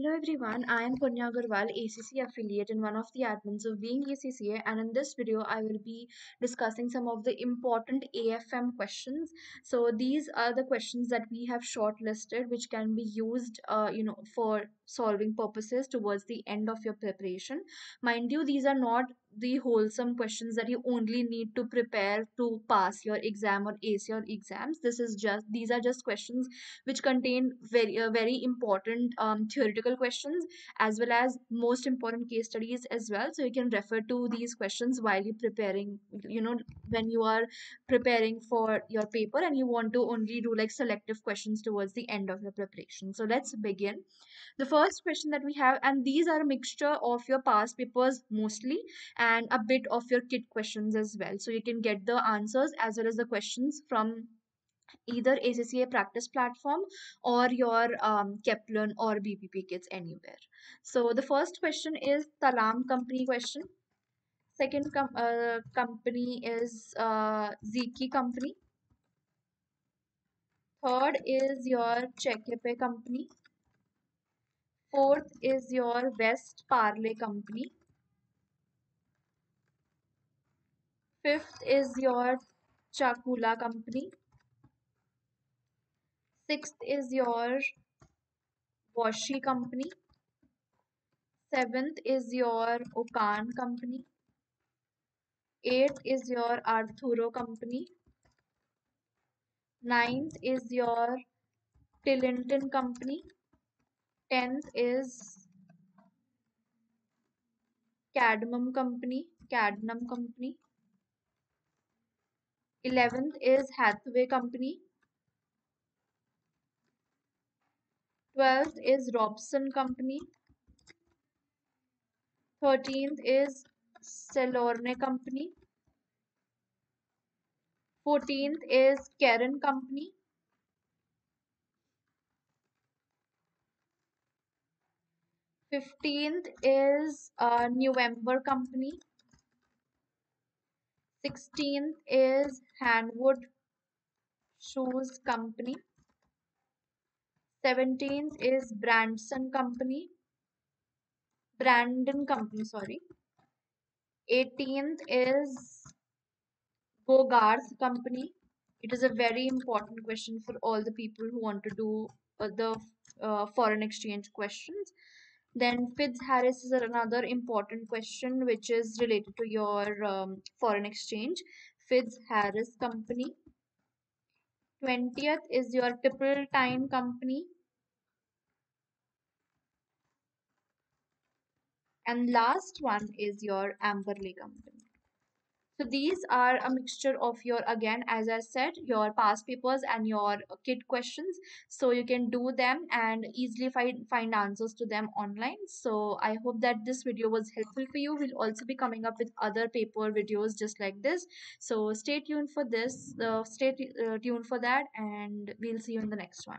Hello everyone, I am Punya Agarwal, ACCA affiliate and one of the admins of Being ACCA and in this video I will be discussing some of the important AFM questions. So these are the questions that we have shortlisted which can be used uh, you know for solving purposes towards the end of your preparation. Mind you, these are not the wholesome questions that you only need to prepare to pass your exam or ace your exams. This is just these are just questions which contain very uh, very important um, theoretical questions as well as most important case studies as well. So you can refer to these questions while you're preparing you know when you are preparing for your paper and you want to only do like selective questions towards the end of your preparation. So let's begin. The first question that we have and these are a mixture of your past papers mostly and a bit of your kit questions as well. So you can get the answers as well as the questions from either ACCA practice platform or your um, Kaplan or BPP kits anywhere. So the first question is Talam company question. Second com uh, company is uh, Ziki company. Third is your Chekepe company. Fourth is your West Parley company. Fifth is your Chakula company. Sixth is your Washi company. Seventh is your Okan company. Eighth is your Arturo company. Ninth is your Tillington company. Tenth is Cadmium company. Cadmium company. Eleventh is Hathaway company. 12th is Robson Company. 13th is Celorne Company. 14th is Karen Company. 15th is uh, November Company. 16th is Hanwood Shoes Company. 17th is Brandson Company. Brandon Company, sorry. 18th is Bogarth Company. It is a very important question for all the people who want to do uh, the uh, foreign exchange questions. Then Fitzharris is another important question which is related to your um, foreign exchange. Fitzharris Company. 20th is your Time company. And last one is your Amberley company. So these are a mixture of your, again, as I said, your past papers and your kit questions. So you can do them and easily find, find answers to them online. So I hope that this video was helpful for you. We'll also be coming up with other paper videos just like this. So stay tuned for this, uh, stay uh, tuned for that and we'll see you in the next one.